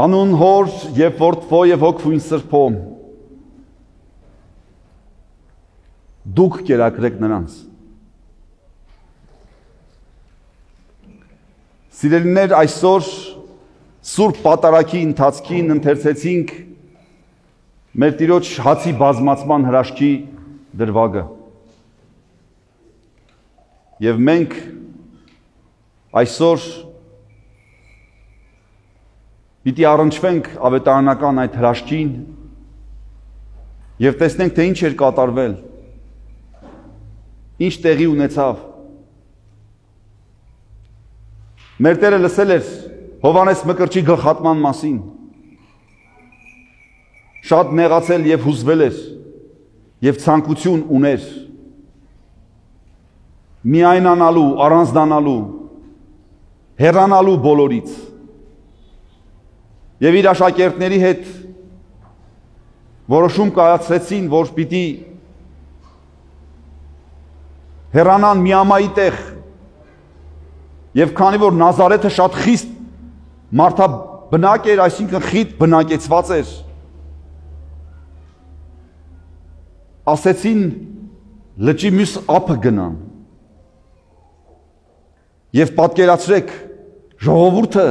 Հանուն հոր եւ որդվո եւ հոգվույն սրբո դուք կերակրեք նրանց Սիրելիներ այսօր սուրբ պատարակի ընթացքին ընթերցեցինք մեր տիրոջ հացի բազմացման հրաշքի դրվագը Եվ մենք այսօր պիտի առնչվենք ավետարանական այդ հրաշքին եւ տեսնենք թե ինչ էր կատարվել ինչ տեղի ունեցավ Մեր Տերը լսել էր Հովանես Մկրտչի գլխատման մասին շատ նեղացել եւ հուզվել էր եւ ցանկություն ուներ միայնանալու, առանձնանալու, հեռանալու բոլորից։ Եվ իր աշակերտների հետ որոշում կայացրեցին, որ պիտի հեռանան միամայի տեղ։ Եվ քանի որ Նազարեթը շատ խիստ մարդա բնակ էր, այսինքն խիտ բնակեցված էր, ասեցին լճի մյուս ափը գնան Եվ պատկերացրեք ժողովուրդը,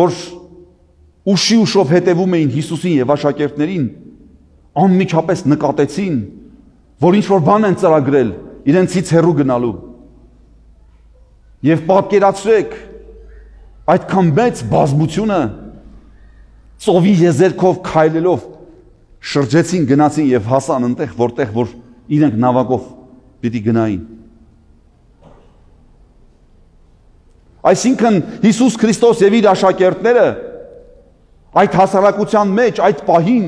որ ուշի ուշով հետևում էին Հիսուսին եւ աշակերտներին, անմիջապես նկատեցին, որ ինչ որ բան են ծրագրել իրենցից հեռու գնալու։ Եվ պատկերացրեք այդքան մեծ բազմությունը ծովի եզերքով քայլելով շրջեցին, գնացին եւ հասան այնտեղ, որտեղ որ իրենք նավակով պիտի գնային։ Այսինքն Հիսուս Քրիստոս եւ իր աշակերտները այդ հասարակության մեջ այդ պահին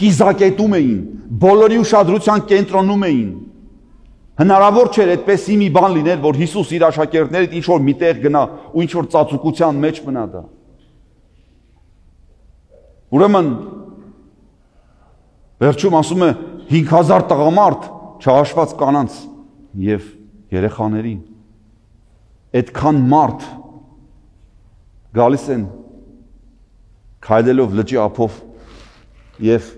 կիզակետում էին, բոլորի ուշադրության կենտրոնում էին։ Հնարավոր չէր այդպեսի մի բան լիներ, որ Հիսուս իր աշակերտներից ինչ որ միտեղ գնա ու ինչ որ ծածուկության մեջ մնա դա։ Ուրեմն վերջում ասում է 5000 տղամարդ չհաշված կանանց եւ երեխաներին այդքան մարդ գալիս են քայլելով լճի ափով եւ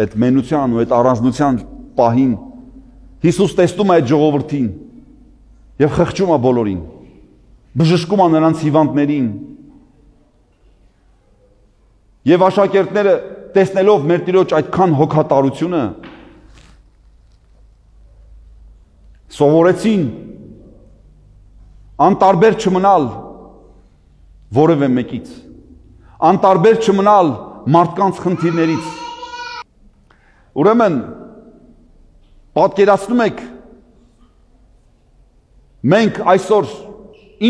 այդ մենության ու այդ առանձնության պահին Հիսուս տեսնում է այդ ժողովրդին եւ խղճում է բոլորին բժշկում է նրանց հիվանդներին եւ աշակերտները տեսնելով մեր տիրոջ այդքան հոգատարությունը սովորեցին անտարբեր չմնալ որևէ մեկից, անտարբեր չմնալ մարդկանց խնդիրներից։ Ուրեմն պատկերացնում եք մենք այսօր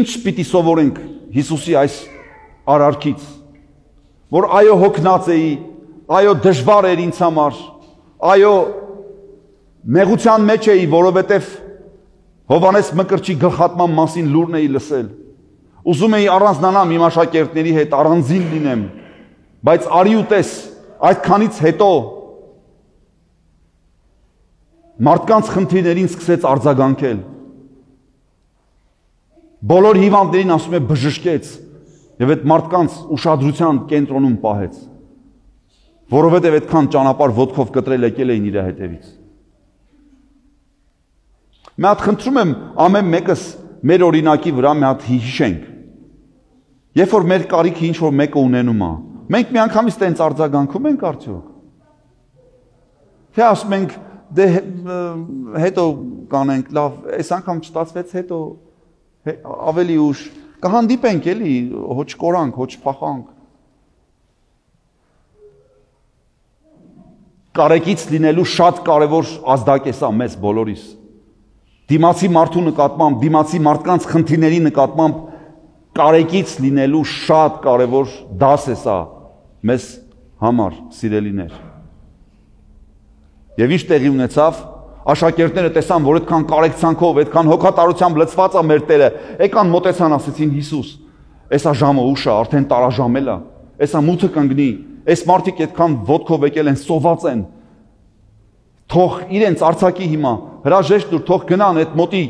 ինչ պիտի սովորենք Հիսուսի այս արարքից, որ այո հոգնած էի, այո դժվար էր ինձ համար, այո մեղության մեջ էի, որովհետև Հովանես Մկրտչի գլխատման մասին լուրն էի լսել։ Ուզում էի առանձնանամ իմ աշակերտների հետ, առանձին լինեմ, բայց արի ու տես, այդքանից հետո մարդկանց խնդիրներին սկսեց արձագանքել։ Բոլոր հիվանդներին ասում է բժշկեց եւ այդ մարդկանց ուշադրության կենտրոնում պահեց։ Որովհետեւ այդքան ճանապարհ ոդկով կտրել եկել էին իր հետևից։ Մի հատ խնդրում եմ ամեն մեկս մեր օրինակի վրա մի հատ հիշենք։ Երբ որ մեր կարիքը ինչ որ մեկը ունենում է, մենք միանգամից տենց արձագանքում ենք արդյոք։ Թե ասում ենք դե հետո կանենք, լավ, այս անգամ չստացվեց, հետո ավելի ուշ կհանդիպենք էլի, ոչ կորանք, ոչ փախանք։ Կարեկից լինելու շատ կարևոր ազդակ է սա մեզ բոլորիս դիմացի մարդու նկատմամբ, դիմացի մարդկանց խնդիրների նկատմամբ կարեկից լինելու շատ կարևոր դաս է սա մեզ համար, սիրելիներ։ Եվ ինչ տեղի ունեցավ, աշակերտները տեսան, որ այդքան կարեկցանքով, այդքան հոգատարությամբ լցված է մեր Տերը, եկան մոտեցան, ասեցին Հիսուս, «Էսա ժամը ուշ է, արդեն տարաժամել է, էսա մութը կանգնի, այս մարդիկ այդքան ոդկով եկել են, սոված են, թող իրենց արցակի հիմա հրաժեշտ դուր թող գնան այդ մոտի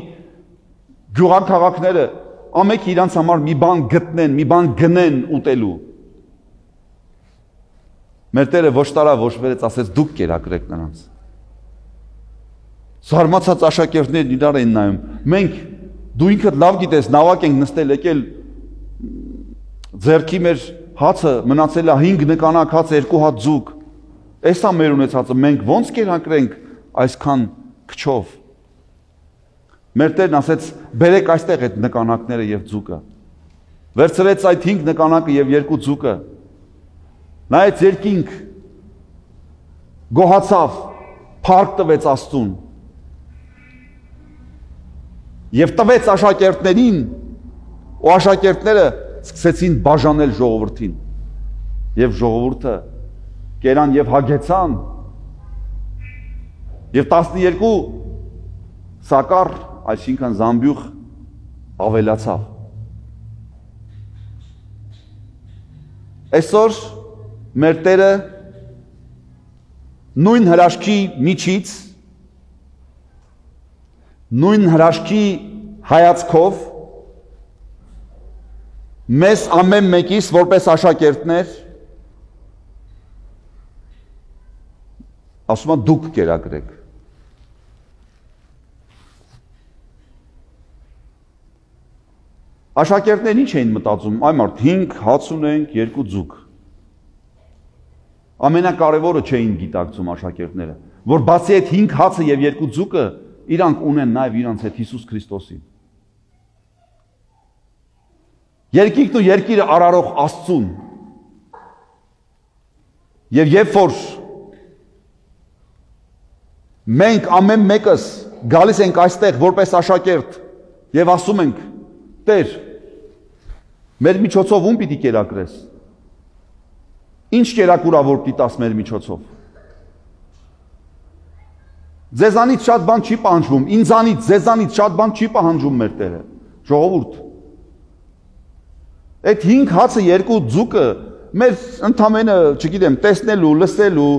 գյուղան քաղաքները ամեկ իրանց համար մի բան գտնեն, մի բան գնեն ուտելու։ Մեր Տերը ոչ տարա ոչ վերեց, ասեց դուք կերակրեք նրանց։ Զարմացած աշակերտներն իրար են նայում։ Մենք դու ինքդ լավ գիտես, նավակ ենք նստել եկել ձերքի մեր հացը մնացել է 5 նկանակ հաց, երկու հատ ձուկ։ Էսա մեր ունեցածը մենք ո՞նց կերակրենք այսքան քչով։ Մեր Տերն ասեց՝ «Բերեք այստեղ այդ նկանակները եւ ձուկը»։ Վերցրեց այդ 5 նկանակը եւ երկու ձուկը։ Նայեց երկինք գոհացավ, փառք տվեց Աստծուն։ Եվ տվեց աշակերտներին, ու աշակերտները սկսեցին բաժանել ժողովրդին։ Եվ ժողովուրդը կերան եւ հագեցան։ Եվ 12 սակար այսինքն զամբյուղ ավելացավ։ Այսօր մեր Տերը նույն հրաշքի միջից նույն հրաշքի հայացքով մեզ ամեն մեկիս որպես աշակերտներ ասում են դուք կերակրեք Աշակերտներն ինչ էին մտածում։ Այ մարդ 5 հաց ունենք, 2 ձուկ։ Ամենակարևորը չէին գիտակցում աշակերտները, որ բացի այդ 5 հացը եւ 2 ձուկը իրանք ունեն նաեւ իրանց հետ Հիսուս Քրիստոսին։ Երկինքն ու երկիրը արարող Աստծուն։ Եվ երբ որ մենք ամեն մեկս գալիս ենք այստեղ որպես աշակերտ եւ ասում ենք Տեր, մեր միջոցով ում պիտի կերակրես։ Ինչ կերակուրավոր պիտի տաս մեր միջոցով։ Ձեզանից շատ բան չի պահանջվում, ինձանից, ձեզանից շատ բան չի պահանջում մեր Տերը։ Ժողովուրդ։ Այդ 5 հացը երկու ձուկը մեր ընդամենը, չգիտեմ, տեսնելու, լսելու,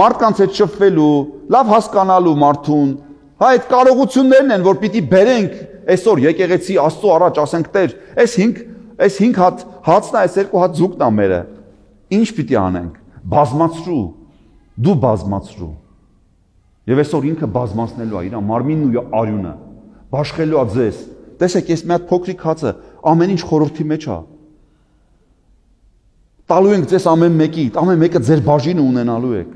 մարդկանց հետ շփվելու, լավ հասկանալու մարդուն, հա այդ կարողություններն են, որ պիտի բերենք այսօր եկեղեցի Աստծո առաջ ասենք Տեր, այս 5 այս 5 հատ հացն է, այս երկու հատ ձուկն է մերը։ Ինչ պիտի անենք։ Բազմացրու։ Դու բազմացրու։ Եվ այսօր ինքը բազմացնելու է իր մարմինն ու արյունը։ Բաշխելու է ձեզ։ Տեսեք, ես մի հատ փոքրիկ հացը ամեն ինչ խորհրդի մեջ է։ Տալու ենք ձեզ ամեն մեկի, ամեն մեկը ձեր բաժինը ունենալու եք։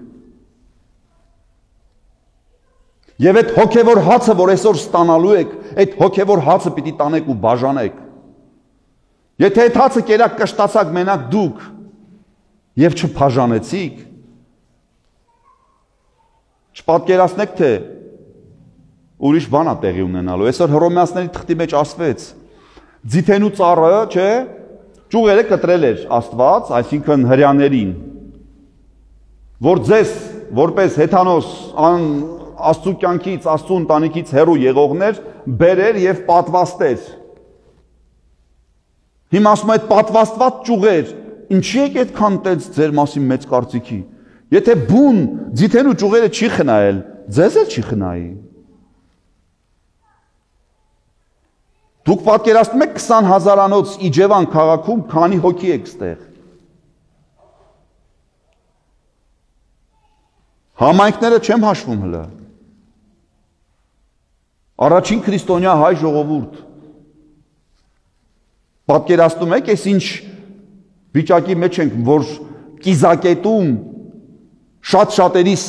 Եվ այդ հոգևոր հացը, որ այսօր ստանալու եք, այդ հոգևոր հացը պիտի տանեք ու բաժանեք։ Եթե այդ հացը կերակ կշտացակ մենակ դուք եւ չփաժանեցիք, չպատկերացնեք թե ուրիշ բան է տեղի ունենալու։ Այսօր հռոմեացիների թղթի մեջ ասվեց. Ձիթենու ծառը, չէ, ճուղերը կտրել էր Աստված, այսինքն հрьяաներին, որ ձեզ որպես հեթանոս ան Աստծո կյանքից, Աստծո ընտանիքից հեռու եղողներ բերեր եւ պատվաստեր Հիմա ասում այդ պատվաստված ճուղեր, ինչի եք այդքան տենց ձեր մասին մեծ կարծիքի։ Եթե բուն ձիթենու ճուղերը չի խնայել, ձեզ էլ չի խնայի։ Դուք պատկերացնում եք 20 հազարանոց Իջևան քաղաքում քանի հոգի եք ստեղ։ Համայնքները չեմ հաշվում հլը։ Առաջին քրիստոնյա հայ ժողովուրդ պատկերացնում եք, այս ինչ վիճակի մեջ ենք, որ կիզակետում շատ շատերիս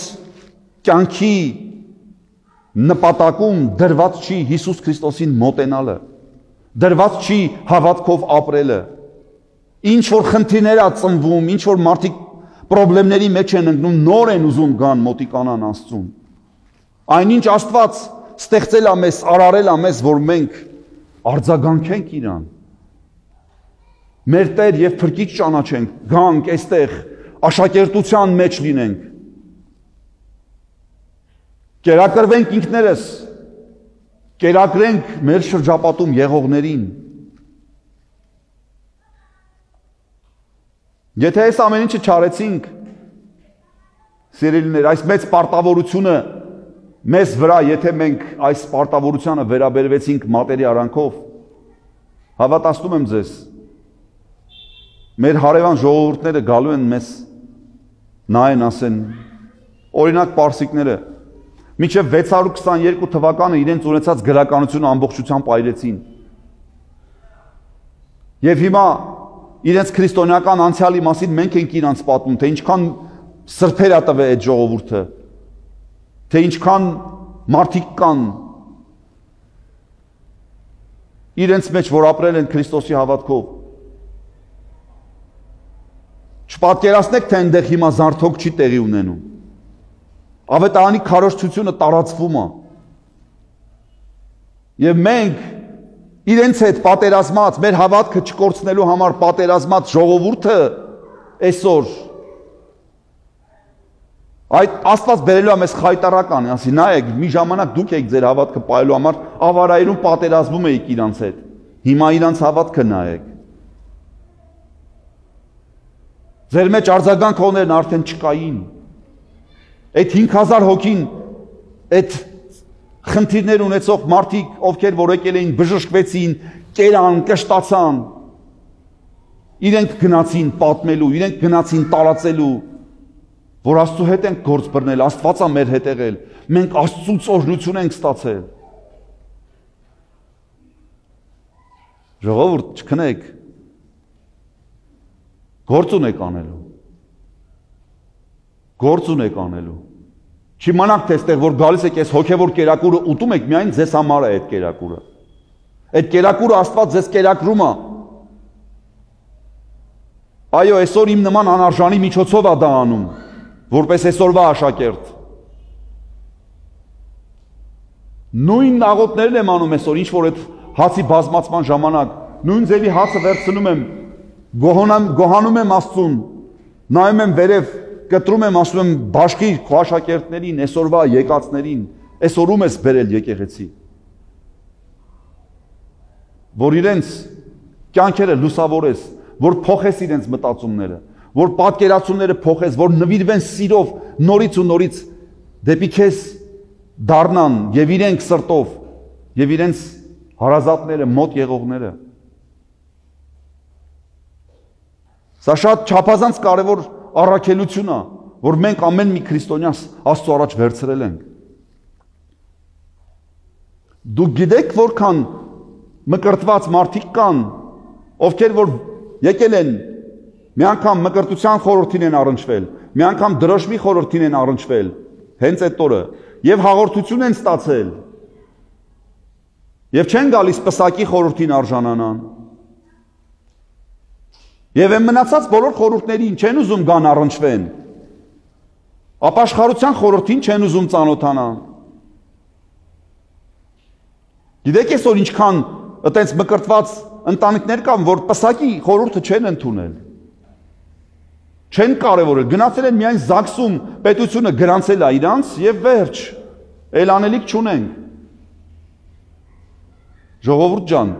կյանքի նպատակում դրված չի Հիսուս Քրիստոսին մոտենալը, դրված չի հավատքով ապրելը։ Ինչ որ խնդիրներ ա ծնվում, ինչ որ մարդիկ խնդիրների մեջ են ընկնում, նոր են ուզում գան մոտիկանան Աստծուն։ Այնինչ Աստված ստեղծել է մեզ, արարել է մեզ, որ մենք արձագանքենք իրան։ Մեր Տեր եւ Փրկիչ ճանաչենք, գանք այստեղ աշակերտության մեջ լինենք։ Կերակրվենք ինքներս, կերակրենք մեր շրջապատում եղողներին։ Եթե այս ամեն ինչը չարեցինք, սիրելիներ, այս մեծ պարտավորությունը մեզ վրա, եթե մենք այս պարտավորությանը վերաբերվեցինք մատերի արանքով, հավատացնում եմ ձեզ, մեր հարևան ժողովուրդները գալու են մեզ նայեն ասեն օրինակ պարսիկները մինչև 622 թվականը իրենց ունեցած գրականությունը ամբողջությամբ այրեցին։ Եվ հիմա իրենց քրիստոնեական անցյալի մասին մենք ենք իրանց պատմում, թե ինչքան սրբեր ա տվել այդ ժողովուրդը, թե ինչքան մարդիկ կան իրենց մեջ, որ ապրել են Քրիստոսի հավատքով։ Չպատկերացնեք, թե այնտեղ հիմա զարթոք չի տեղի ունենում։ Ավետարանի քարոշչությունը տարածվում է։ Եվ մենք իրենց հետ պատերազմած, մեր հավատքը չկորցնելու համար պատերազմած ժողովուրդը այսօր Այդ Աստված բերելու է մեզ խայտարական, ասի նայեք, մի ժամանակ դուք եք ձեր հավատքը պայելու համար ավարայրում պատերազմում էիք իրանց հետ։ Հիմա իրանց հավատքը նայեք։ Ձեր մեջ արձագանքողներն արդեն չկային։ Այդ 5000 հոգին այդ խնդիրներ ունեցող մարդիկ, ովքեր որ եկել էին, բժշկվեցին, կերան, կշտացան։ Իրենք գնացին պատմելու, իրենք գնացին տարածելու որ Աստծո հետ ենք գործ բռնել, Աստվածա մեր հետ եղել։ Մենք Աստծուց օրհնություն ենք ստացել։ Ժողովուրդ չքնեք։ Գործ ունեք անելու։ Գործ ունեք անելու։ Չիմանաք թե այստեղ որ գալիս եք այս հոգևոր կերակուրը ուտում եք միայն ձեզ համար է այդ կերակուրը։ Այդ կերակուրը Աստված ձեզ կերակրում է։ Այո, այսօր իմ նման անարժանի միջոցով է դա անում որպես այսօրվա աշակերտ։ Նույն աղոտներն եմ անում այսօր, ինչ որ այդ հացի բազմացման ժամանակ, նույն ձևի հացը վերցնում եմ, գոհանամ, գոհանում եմ Աստծուն, նայում եմ վերև, կտրում եմ, ասում եմ բաշխի քո աշակերտներին, այսօրվա եկածներին, այսօրում ես բերել եկեղեցի։ Որ իրենց կյանքերը լուսավորես, որ փոխես իրենց մտածումները, որ պատկերացումները փոխես, որ նվիրվեն սիրով նորից ու նորից դեպի քեզ դառնան եւ իրենք սրտով եւ իրենց հարազատները, մոտ եղողները։ Սա շատ չափազանց կարևոր առաքելություն է, որ մենք ամեն մի քրիստոնյաս Աստծո առաջ վերցրել ենք։ Դուք գիտեք որքան մկրտված մարդիկ կան, ովքեր որ եկել են Մի անգամ մկրտության խորհրդին են առնչվել, մի անգամ դրոշմի խորհրդին են առնչվել, հենց այդ օրը, եւ հաղորդություն են ստացել։ Եվ չեն գալիս պսակի խորհրդին արժանանան։ Եվ են մնացած բոլոր խորհուրդներին չեն ուզում գան առնչվեն։ Ապաշխարության խորհրդին չեն ուզում ծանոթանան։ Գիտեք այսօր ինչքան այտենց մկրտված ընտանիքներ կան, որ պսակի խորհուրդը չեն ընդունել չեն կարևորել, գնացել են միայն Զաքսում պետությունը գրանցել է իրանց եւ վերջ։ Էլ անելիք չունենք։ Ժողովուրդ ջան,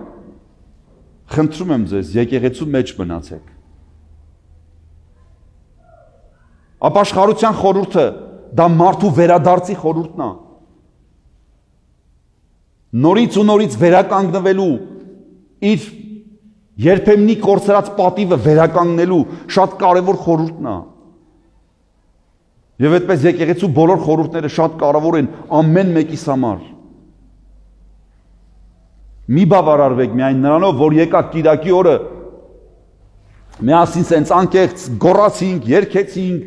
խնդրում եմ ձեզ, եկեղեցու մեջ մնացեք։ Ապաշխարության խորհուրդը դա մարդու վերադարձի խորհուրդն է։ Նորից ու նորից վերականգնվելու իր Երբեմնի կորցրած պատիվը վերականգնելու շատ կարևոր խորհուրդն է։ Եվ այդպես եկեղեցու բոլոր խորհուրդները շատ կարևոր են ամեն մեկիս համար։ Մի բավարարվեք միայն նրանով, որ եկա Կիրակի օրը միասին սենց անկեղծ գոռացինք, երգեցինք,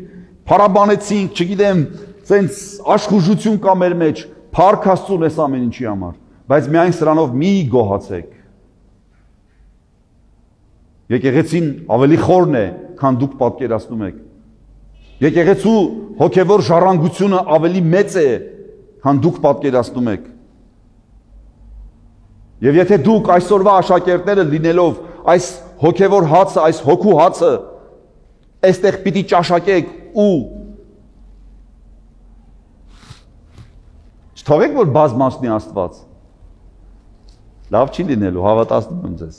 փարաբանեցինք, չգիտեմ, սենց աշխուժություն կա մեր մեջ, փառք Աստծուն էս ամեն ինչի համար, բայց միայն սրանով մի գոհացեք Եկեղեցին ավելի խորն է, քան դուք պատկերացնում եք։ Եկեղեցու հոգևոր ժառանգությունը ավելի մեծ է, քան դուք պատկերացնում եք։ Եվ եթե դուք այսօրվա աշակերտները լինելով այս հոգևոր հացը, այս հոգու հացը այստեղ պիտի ճաշակեք ու չթողեք որ բազմացնի Աստված։ Լավ չի լինելու, հավատացնում եմ ձեզ։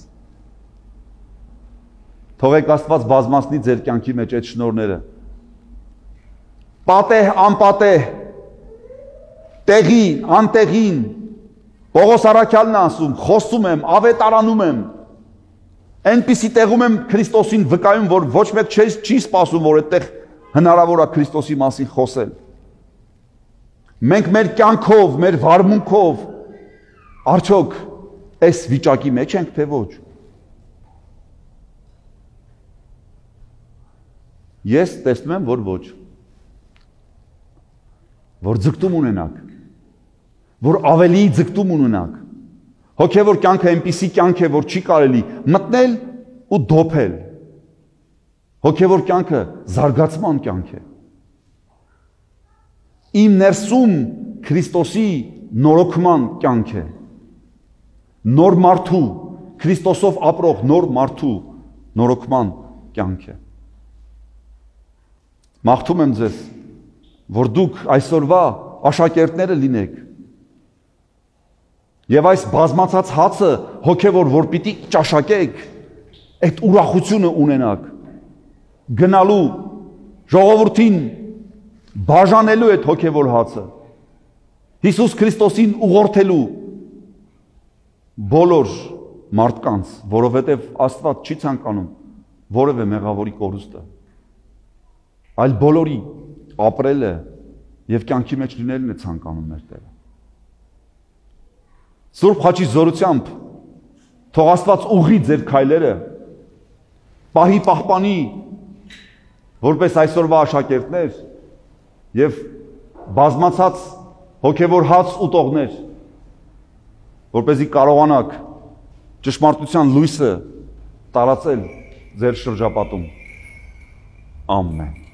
Թողեք Աստված բազմացնի ձեր կյանքի մեջ այդ շնորները։ Պատեհ, անպատեհ, տեղին, անտեղին, Պողոս Արաքյալն ասում, խոսում եմ, ավետարանում եմ, այնպիսի տեղում եմ Քրիստոսին վկայում, որ ոչ մեկ չի, չի սպասում, որ այդտեղ հնարավոր է Քրիստոսի մասին խոսել։ Մենք մեր կյանքով, մեր վարմունքով արդյոք այս վիճակի մեջ ենք թե ոչ։ Ես տեսնում եմ, որ ոչ։ Որ ձգտում ունենաք։ Որ ավելի ձգտում ունենաք։ Հոգևոր կյանքը այնպիսի կյանք է, որ չի կարելի մտնել ու դոփել։ Հոգևոր կյանքը զարգացման կյանք է։ Իմ ներսում Քրիստոսի նորոգման կյանք է։ Նոր մարդու, Քրիստոսով ապրող նոր մարդու նորոգման կյանք է։ Մաղթում եմ ձեզ, որ դուք այսօրվա աշակերտները լինեք Եվ այս բազմացած հացը հոգևոր որ պիտի ճաշակեք, այդ ուրախությունը ունենաք գնալու ժողովրդին բաժանելու այդ հոգևոր հացը Հիսուս Քրիստոսին ուղղորդելու բոլոր մարդկանց, որովհետև Աստված չի ցանկանում որևէ մեղավորի կորուստը այլ բոլորի ապրելը եւ կյանքի մեջ լինելն է ցանկանում մեր Տերը Սուրբ խաչի զորությամբ թող Աստված ուղի ձեր քայլերը պահի պահպանի որպես այսօրվա աշակերտներ եւ բազմացած հոգեվոր հաց ուտողներ որպեսզի կարողանաք ճշմարտության լույսը տարածել ձեր շրջապատում ամեն